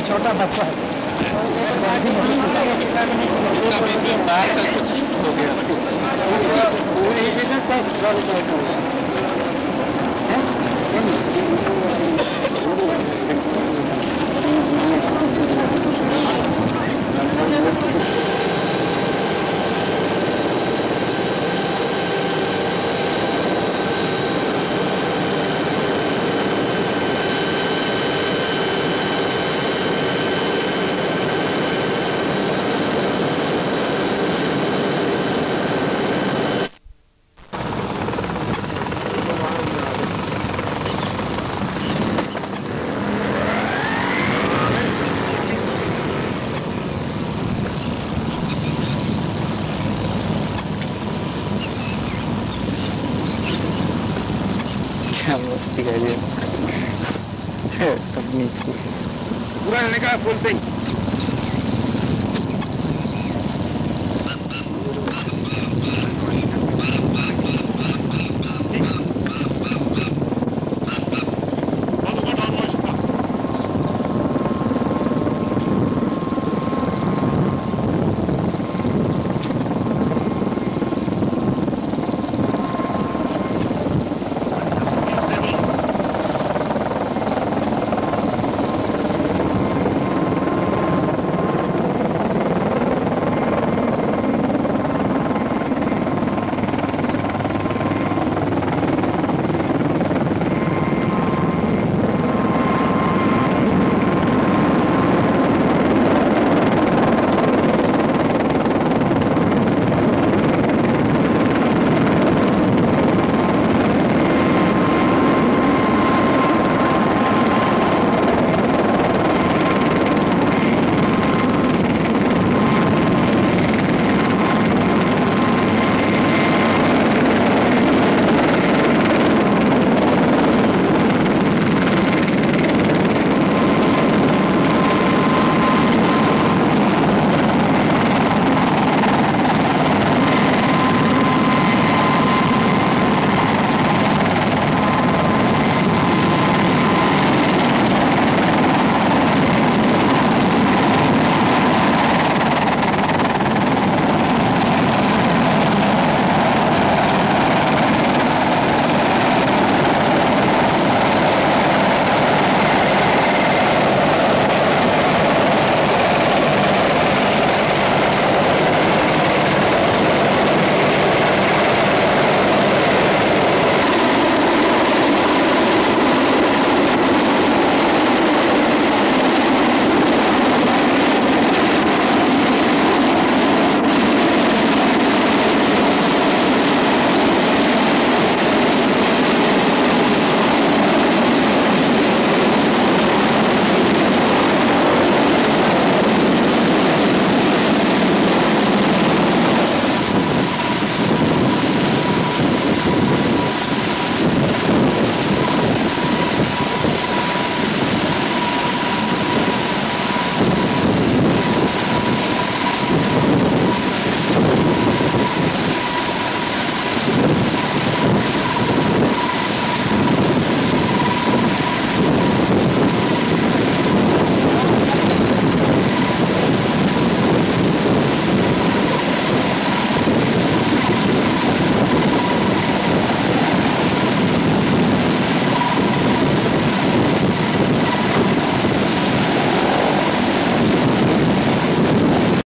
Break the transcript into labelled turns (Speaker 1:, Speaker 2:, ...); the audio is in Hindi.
Speaker 1: छोटा बच्चा है।
Speaker 2: इसका बिज़नेस बाहर का कुछ हो गया। क्या दे रहा है
Speaker 3: पूरा लेने का से